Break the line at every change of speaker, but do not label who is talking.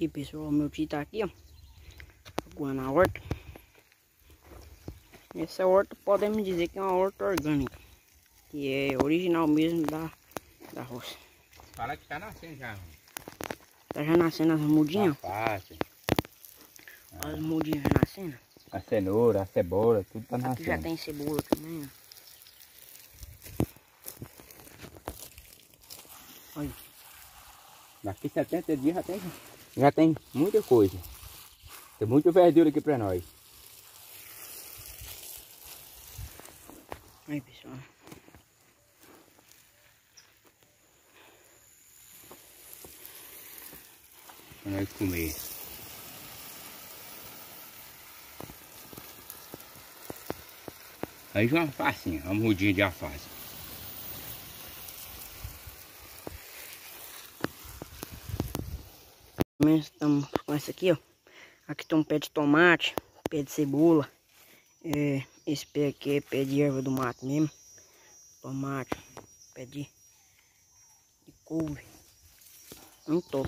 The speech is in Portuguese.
Aqui pessoal, meu tio tá aqui, ó. Aguando a horta. Essa horta podemos dizer que é uma horta orgânica. Que é original mesmo da, da roça.
Fala que tá nascendo já.
Tá já nascendo as mudinhas?
Tá fácil.
As mudinhas já nascendo.
A cenoura, a cebola, tudo tá
Aqui
nascendo.
já tem cebola também, ó. Olha.
Daqui 70 dias já tem, já tem muita coisa. Tem muita verdura aqui pra nós.
Aí pessoal.
Pra nós comer. Aí já uma facinha, uma mudinha de alface.
Estamos com essa aqui, ó. Aqui tem um pé de tomate, pé de cebola. É, esse pé aqui é pé de erva do mato mesmo. Tomate, pé de, de couve. Um top.